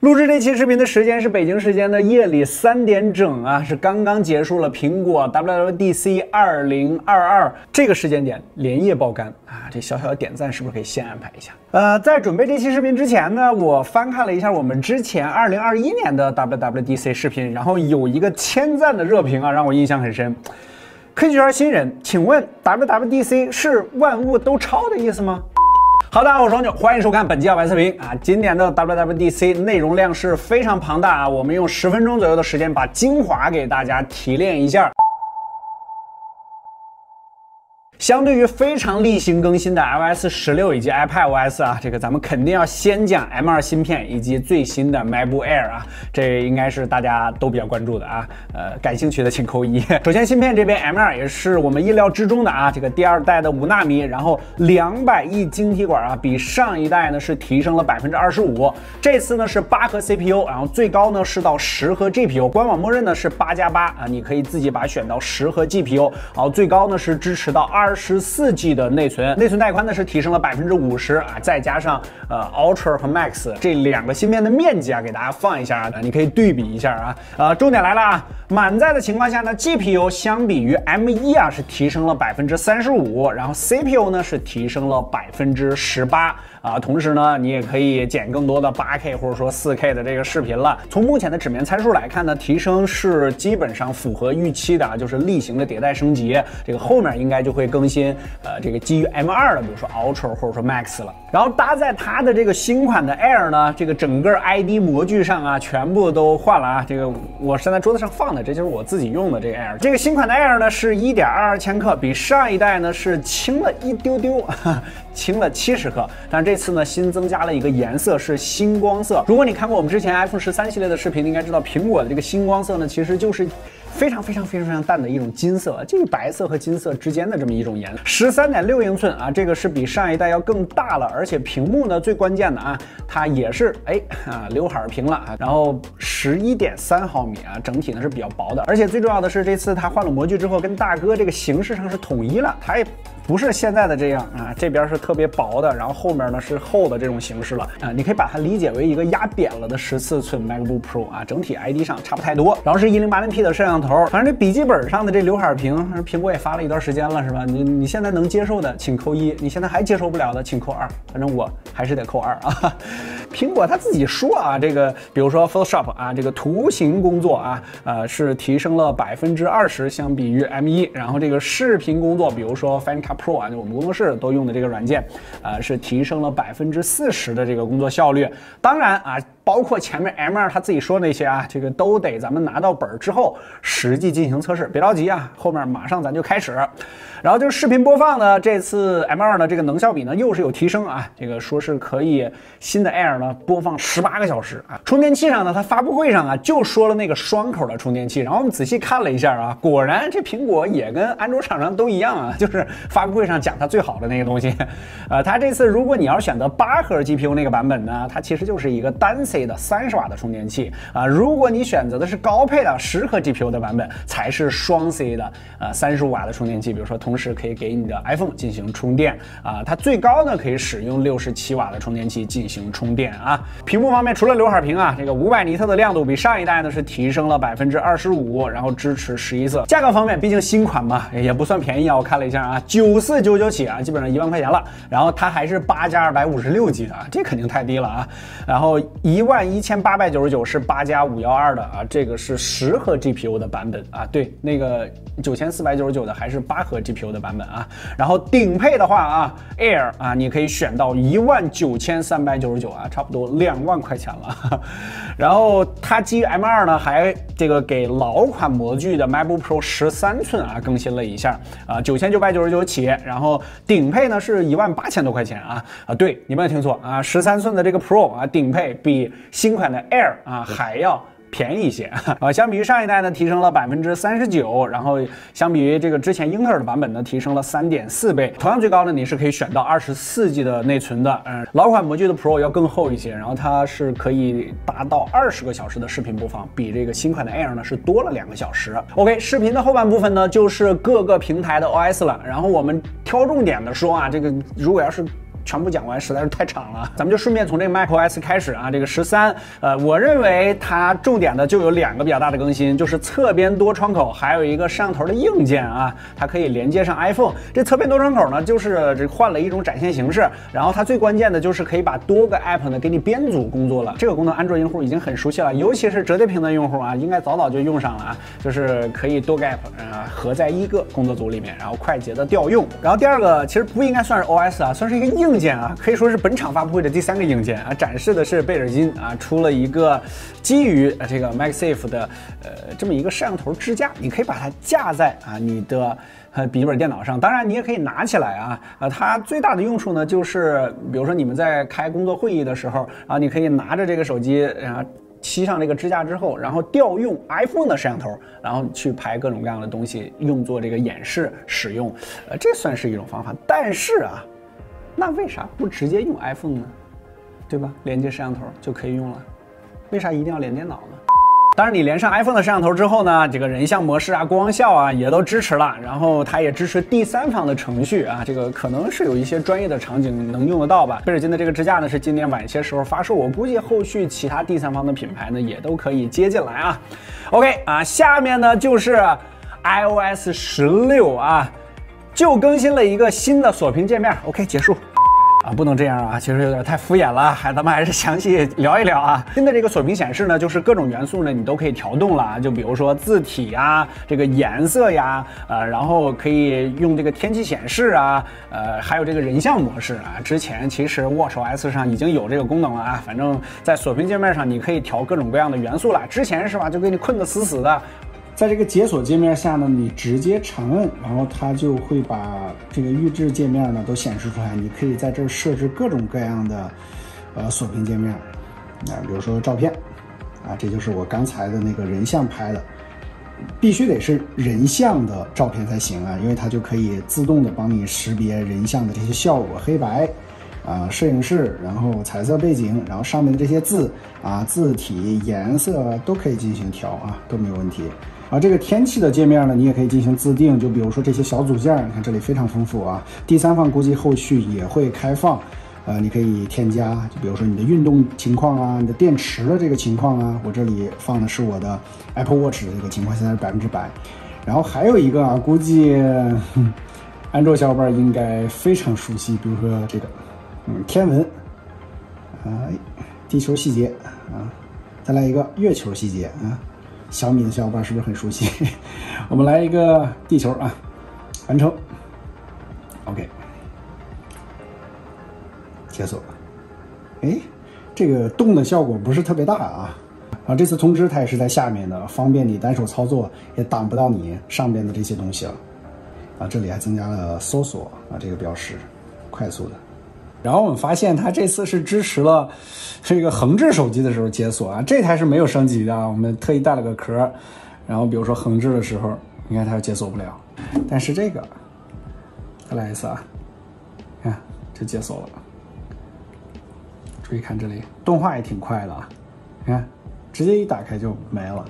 录制这期视频的时间是北京时间的夜里三点整啊，是刚刚结束了苹果 WWDC 二零二二这个时间点连夜爆肝啊！这小小的点赞是不是可以先安排一下？呃，在准备这期视频之前呢，我翻看了一下我们之前二零二一年的 WWDC 视频，然后有一个千赞的热评啊，让我印象很深。科技圈新人，请问 WWDC 是万物都超的意思吗？好，大家好，我是双九，欢迎收看本期小白测评啊。今年的 WWDC 内容量是非常庞大啊，我们用十分钟左右的时间把精华给大家提炼一下。相对于非常例行更新的 iOS 十六以及 iPadOS 啊，这个咱们肯定要先讲 M2 芯片以及最新的 MacBook Air 啊，这应该是大家都比较关注的啊。呃，感兴趣的请扣一。首先，芯片这边 M2 也是我们意料之中的啊，这个第二代的五纳米，然后两百亿晶体管啊，比上一代呢是提升了百分之二十五。这次呢是八核 CPU，然后最高呢是到十核 GPU，官网默认呢是八加八啊，你可以自己把选到十核 GPU，然后最高呢是支持到二。二十四 G 的内存，内存带宽呢是提升了百分之五十啊，再加上呃 Ultra 和 Max 这两个芯片的面积啊，给大家放一下啊，你可以对比一下啊。呃，重点来了啊，满载的情况下呢，GPU 相比于 M1 啊是提升了百分之三十五，然后 CPU 呢是提升了百分之十八。啊，同时呢，你也可以剪更多的 8K 或者说 4K 的这个视频了。从目前的纸面参数来看呢，提升是基本上符合预期的啊，就是例行的迭代升级。这个后面应该就会更更新，呃，这个基于 M2 的，比如说 Ultra 或者说 Max 了。然后搭载它的这个新款的 Air 呢，这个整个 ID 模具上啊，全部都换了啊。这个我现在桌子上放的，这就是我自己用的这个 Air。这个新款的 Air 呢是1.22千克，比上一代呢是轻了一丢丢。轻了七十克，但这次呢新增加了一个颜色是星光色。如果你看过我们之前 iPhone 十三系列的视频，应该知道苹果的这个星光色呢，其实就是非常非常非常非常淡的一种金色，这个白色和金色之间的这么一种颜色。十三点六英寸啊，这个是比上一代要更大了，而且屏幕呢最关键的啊，它也是哎啊刘海屏了啊，然后十一点三毫米啊，整体呢是比较薄的，而且最重要的是这次它换了模具之后，跟大哥这个形式上是统一了，它也。不是现在的这样啊，这边是特别薄的，然后后面呢是厚的这种形式了啊，你可以把它理解为一个压扁了的十四寸 MacBook Pro 啊，整体 ID 上差不太多。然后是一零八零 P 的摄像头，反正这笔记本上的这刘海屏，苹果也发了一段时间了，是吧？你你现在能接受的，请扣一；你现在还接受不了的，请扣二。反正我还是得扣二啊。苹果他自己说啊，这个比如说 Photoshop 啊，这个图形工作啊，呃是提升了百分之二十，相比于 M1。然后这个视频工作，比如说 Final Cut Pro 啊，就我们工作室都用的这个软件，呃，是提升了百分之四十的这个工作效率。当然啊。包括前面 M2 他自己说那些啊，这个都得咱们拿到本儿之后实际进行测试。别着急啊，后面马上咱就开始。然后就是视频播放呢，这次 M2 的这个能效比呢又是有提升啊，这个说是可以新的 Air 呢播放十八个小时啊。充电器上呢，它发布会上啊就说了那个双口的充电器，然后我们仔细看了一下啊，果然这苹果也跟安卓厂商都一样啊，就是发布会上讲它最好的那个东西。呃，它这次如果你要选择八核 GPU 那个版本呢，它其实就是一个单 C。的三十瓦的充电器啊，如果你选择的是高配的十核 GPU 的版本，才是双 C 的呃三十五瓦的充电器。比如说，同时可以给你的 iPhone 进行充电啊，它最高呢可以使用六十七瓦的充电器进行充电啊。屏幕方面，除了刘海屏啊，这个五百尼特的亮度比上一代呢是提升了百分之二十五，然后支持十一色。价格方面，毕竟新款嘛，也不算便宜啊。我看了一下啊，九四九九起啊，基本上一万块钱了。然后它还是八加二百五十六 G 的，这肯定太低了啊。然后一。万一千八百九十九是八加五幺二的啊，这个是十核 GPU 的版本啊，对，那个九千四百九十九的还是八核 GPU 的版本啊。然后顶配的话啊，Air 啊，你可以选到一万九千三百九十九啊，差不多两万块钱了。然后它基于 M2 呢，还这个给老款模具的 MacBook Pro 十三寸啊更新了一下啊，九千九百九十九起。然后顶配呢是一万八千多块钱啊啊，对，你没有听错啊，十三寸的这个 Pro 啊，顶配比新款的 Air 啊还要。便宜一些啊，相比于上一代呢，提升了百分之三十九，然后相比于这个之前英特尔的版本呢，提升了三点四倍。同样最高呢，你是可以选到二十四 G 的内存的，嗯，老款模具的 Pro 要更厚一些，然后它是可以达到二十个小时的视频播放，比这个新款的 Air 呢是多了两个小时。OK，视频的后半部分呢就是各个平台的 OS 了，然后我们挑重点的说啊，这个如果要是。全部讲完实在是太长了，咱们就顺便从这个 macOS 开始啊，这个十三，呃，我认为它重点的就有两个比较大的更新，就是侧边多窗口，还有一个摄像头的硬件啊，它可以连接上 iPhone。这侧边多窗口呢，就是这换了一种展现形式，然后它最关键的就是可以把多个 app 呢给你编组工作了。这个功能安卓用户已经很熟悉了，尤其是折叠屏的用户啊，应该早早就用上了啊，就是可以多个 app 啊合在一个工作组里面，然后快捷的调用。然后第二个其实不应该算是 OS 啊，算是一个硬件啊，可以说是本场发布会的第三个硬件啊，展示的是贝尔金啊出了一个基于这个 MagSafe 的呃这么一个摄像头支架，你可以把它架在啊你的呃笔记本电脑上，当然你也可以拿起来啊啊，它最大的用处呢就是比如说你们在开工作会议的时候啊，你可以拿着这个手机然后。吸上这个支架之后，然后调用 iPhone 的摄像头，然后去拍各种各样的东西，用作这个演示使用，呃，这算是一种方法。但是啊，那为啥不直接用 iPhone 呢？对吧？连接摄像头就可以用了，为啥一定要连电脑呢？当然，你连上 iPhone 的摄像头之后呢，这个人像模式啊、光效啊也都支持了，然后它也支持第三方的程序啊，这个可能是有一些专业的场景能用得到吧。贝尔金的这个支架呢是今年晚些时候发售，我估计后续其他第三方的品牌呢也都可以接进来啊。OK 啊，下面呢就是 iOS 十六啊，就更新了一个新的锁屏界面。OK，结束。啊，不能这样啊！其实有点太敷衍了，还咱们还是详细聊一聊啊。新的这个锁屏显示呢，就是各种元素呢，你都可以调动了啊。就比如说字体呀，这个颜色呀，呃，然后可以用这个天气显示啊，呃，还有这个人像模式啊。之前其实 watchOS 上已经有这个功能了啊。反正在锁屏界面上，你可以调各种各样的元素了。之前是吧，就给你困得死死的。在这个解锁界面下呢，你直接长摁，然后它就会把这个预置界面呢都显示出来。你可以在这儿设置各种各样的呃锁屏界面，啊，比如说照片，啊，这就是我刚才的那个人像拍的，必须得是人像的照片才行啊，因为它就可以自动的帮你识别人像的这些效果，黑白，啊，摄影室，然后彩色背景，然后上面的这些字啊，字体颜色都可以进行调啊，都没有问题。而这个天气的界面呢，你也可以进行自定，就比如说这些小组件，你看这里非常丰富啊。第三方估计后续也会开放，呃，你可以添加，就比如说你的运动情况啊，你的电池的这个情况啊。我这里放的是我的 Apple Watch 的这个情况，现在是百分之百。然后还有一个啊，估计安卓小伙伴应该非常熟悉，比如说这个，嗯，天文，啊，地球细节啊，再来一个月球细节啊。小米的小伙伴是不是很熟悉？我们来一个地球啊，完成。OK，解锁。哎，这个动的效果不是特别大啊。啊，这次通知它也是在下面的，方便你单手操作，也挡不到你上边的这些东西了。啊，这里还增加了搜索啊这个标识，快速的。然后我们发现它这次是支持了 这个横置手机的时候解锁啊，这台是没有升级的啊，我们特意带了个壳，然后比如说横置的时候，你看它解锁不了，但是这个再来一次啊，看就解锁了，注意看这里动画也挺快的啊，你看直接一打开就没了，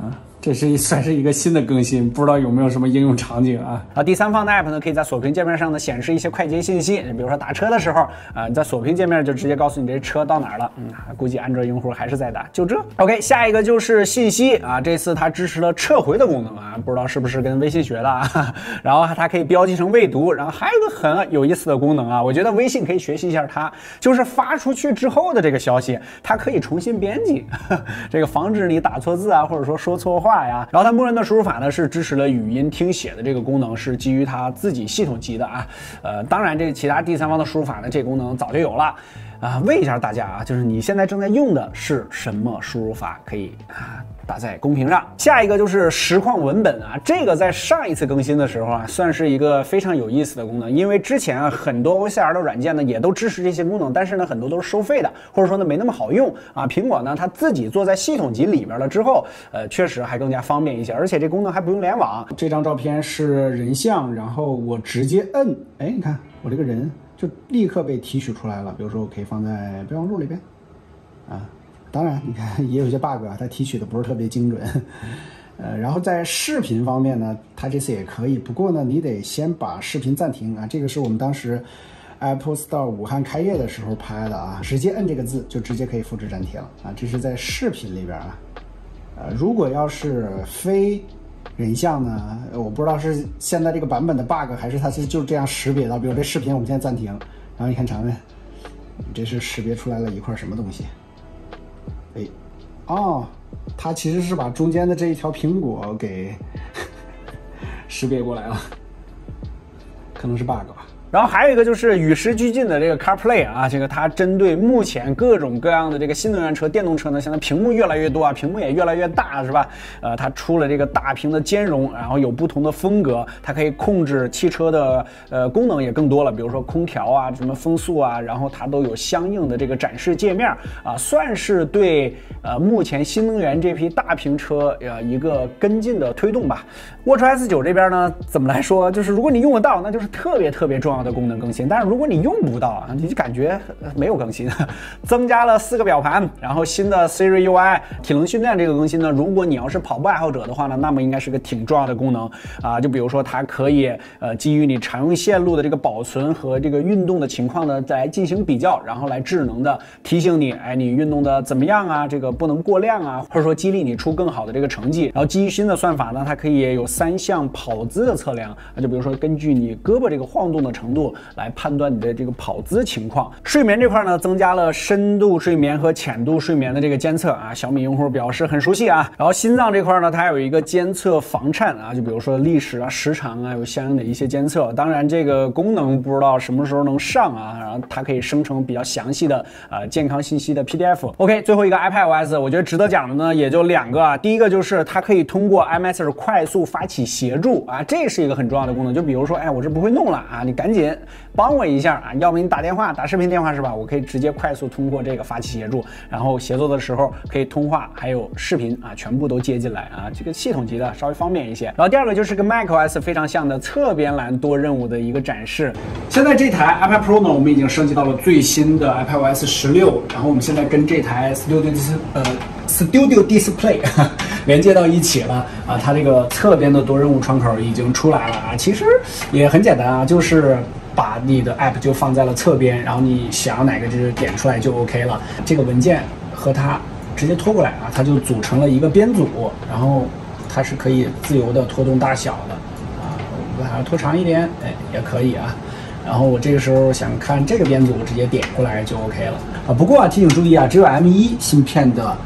啊。这是 算是一个新的更新，不知道有没有什么应用场景啊？啊，第三方的 app 呢，可以在锁屏界面上呢显示一些快捷信息，比如说打车的时候啊，你在锁屏界面就直接告诉你这车到哪儿了。嗯，估计安卓用户还是在打，就这。OK，下一个就是信息啊，这次它支持了撤回的功能啊，不知道是不是跟微信学的啊？然后它可以标记成未读，然后还有个很有意思的功能啊，我觉得微信可以学习一下它，就是发出去之后的这个消息，它可以重新编辑，这个防止你打错字啊，或者说说错话。话呀，然后它默认的输入法呢是支持了语音听写的这个功能，是基于它自己系统级的啊。呃，当然这其他第三方的输入法呢，这功能早就有了啊。问一下大家啊，就是你现在正在用的是什么输入法？可以啊。打在公屏上，下一个就是实况文本啊，这个在上一次更新的时候啊，算是一个非常有意思的功能，因为之前啊很多 OCR 的软件呢也都支持这些功能，但是呢很多都是收费的，或者说呢没那么好用啊。苹果呢它自己做在系统级里边了之后，呃确实还更加方便一些，而且这功能还不用联网。这张照片是人像，然后我直接摁，哎你看我这个人就立刻被提取出来了，比如说我可以放在备忘录里边，啊。当然，你看也有些 bug 啊，它提取的不是特别精准。呃，然后在视频方面呢，它这次也可以，不过呢，你得先把视频暂停啊。这个是我们当时，Apple Store 武汉开业的时候拍的啊，直接摁这个字就直接可以复制粘贴了啊。这是在视频里边啊，呃，如果要是非人像呢，我不知道是现在这个版本的 bug 还是它是就这样识别的。比如这视频我们现在暂停，然后你看长问，这是识别出来了一块什么东西？哎，哦，它其实是把中间的这一条苹果给 识别过来了，可能是 bug。然后还有一个就是与时俱进的这个 CarPlay 啊，这个它针对目前各种各样的这个新能源车、电动车呢，现在屏幕越来越多啊，屏幕也越来越大，是吧？呃，它出了这个大屏的兼容，然后有不同的风格，它可以控制汽车的呃功能也更多了，比如说空调啊、什么风速啊，然后它都有相应的这个展示界面啊，算是对呃目前新能源这批大屏车呃一个跟进的推动吧。Watch S 九这边呢，怎么来说？就是如果你用得到，那就是特别特别重要的功能更新。但是如果你用不到啊，你就感觉没有更新。增加了四个表盘，然后新的 Siri UI 体能训练这个更新呢，如果你要是跑步爱好者的话呢，那么应该是个挺重要的功能啊。就比如说它可以呃基于你常用线路的这个保存和这个运动的情况呢，来进行比较，然后来智能的提醒你，哎，你运动的怎么样啊？这个不能过量啊，或者说激励你出更好的这个成绩。然后基于新的算法呢，它可以有。三项跑姿的测量啊，就比如说根据你胳膊这个晃动的程度来判断你的这个跑姿情况。睡眠这块呢，增加了深度睡眠和浅度睡眠的这个监测啊，小米用户表示很熟悉啊。然后心脏这块呢，它有一个监测房颤啊，就比如说历史啊、时长啊，有相应的一些监测。当然这个功能不知道什么时候能上啊，然后它可以生成比较详细的呃健康信息的 PDF。OK，最后一个 iPadOS，我觉得值得讲的呢也就两个啊，第一个就是它可以通过 iMessage 快速发起协助啊，这是一个很重要的功能。就比如说，哎，我这不会弄了啊，你赶紧帮我一下啊，要么你打电话打视频电话是吧？我可以直接快速通过这个发起协助，然后协作的时候可以通话，还有视频啊，全部都接进来啊，这个系统级的稍微方便一些。然后第二个就是跟 macOS 非常像的侧边栏多任务的一个展示。现在这台 iPad Pro 呢，我们已经升级到了最新的 iPadOS 十六，然后我们现在跟这台 Studio 呃 Studio Display。连接到一起了啊！它这个侧边的多任务窗口已经出来了啊！其实也很简单啊，就是把你的 app 就放在了侧边，然后你想要哪个就是点出来就 OK 了。这个文件和它直接拖过来啊，它就组成了一个编组，然后它是可以自由的拖动大小的啊。我们把它拖长一点，哎，也可以啊。然后我这个时候想看这个编组，直接点过来就 OK 了啊。不过啊，提醒注意啊，只有 M1 芯片的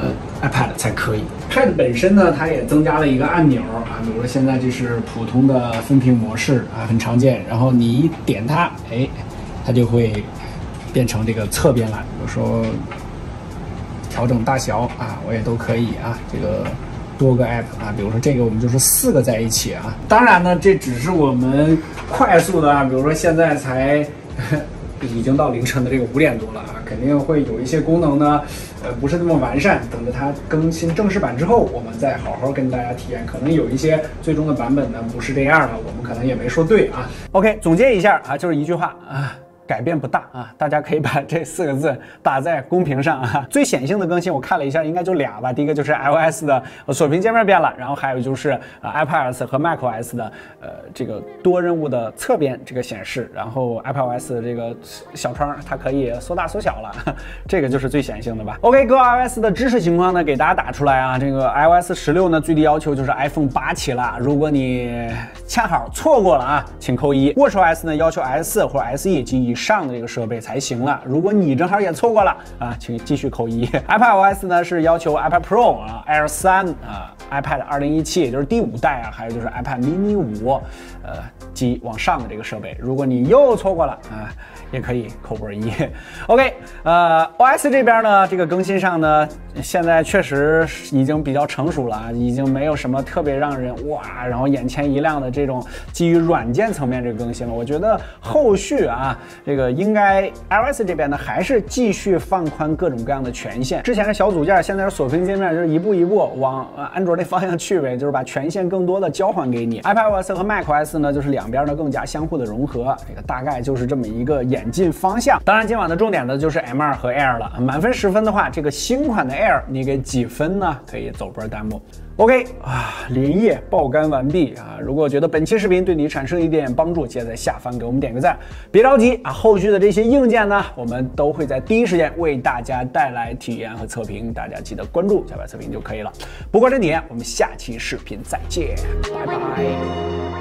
呃 iPad 才可以。Pad 本身呢，它也增加了一个按钮啊，比如说现在这是普通的分屏模式啊，很常见。然后你一点它，哎，它就会变成这个侧边栏。比如说调整大小啊，我也都可以啊。这个多个 App 啊，比如说这个我们就是四个在一起啊。当然呢，这只是我们快速的啊，比如说现在才。已经到凌晨的这个五点多了啊，肯定会有一些功能呢，呃，不是那么完善。等着它更新正式版之后，我们再好好跟大家体验。可能有一些最终的版本呢不是这样的，我们可能也没说对啊。OK，总结一下啊，就是一句话啊。改变不大啊，大家可以把这四个字打在公屏上啊。最显性的更新我看了一下，应该就俩吧。第一个就是 iOS 的锁屏界面变了，然后还有就是啊 iPadOS 和 macOS 的呃这个多任务的侧边这个显示，然后 iPadOS 的这个小窗它可以缩大缩小了，这个就是最显性的吧。OK，各 iOS 的支持情况呢给大家打出来啊。这个 iOS 十六呢最低要求就是 iPhone 八起了，如果你恰好错过了啊，请扣一。watchOS 呢要求 S 或 SE 及以上的这个设备才行了。如果你正好也错过了啊，请继续扣一。iPadOS 呢是要求 iPad Pro 啊、Air 三啊、iPad 二零一七，也就是第五代啊，还有就是 iPad mini 五，呃及往上的这个设备。如果你又错过了啊。也可以扣波一，OK，呃，OS 这边呢，这个更新上呢，现在确实已经比较成熟了啊，已经没有什么特别让人哇，然后眼前一亮的这种基于软件层面这个更新了。我觉得后续啊，这个应该 iOS 这边呢，还是继续放宽各种各样的权限。之前的小组件，现在是锁屏界面，就是一步一步往安卓这方向去呗，就是把权限更多的交还给你。iPadOS 和 macOS 呢，就是两两边呢更加相互的融合。这个大概就是这么一个演进方向。当然，今晚的重点呢就是 M2 和 Air 了。满分十分的话，这个新款的 Air 你给几分呢？可以走波弹幕。OK 啊，连夜爆肝完毕啊！如果觉得本期视频对你产生一点帮助，记得在下方给我们点个赞。别着急啊，后续的这些硬件呢，我们都会在第一时间为大家带来体验和测评，大家记得关注小白测评就可以了。不过真体验，我们下期视频再见，拜拜。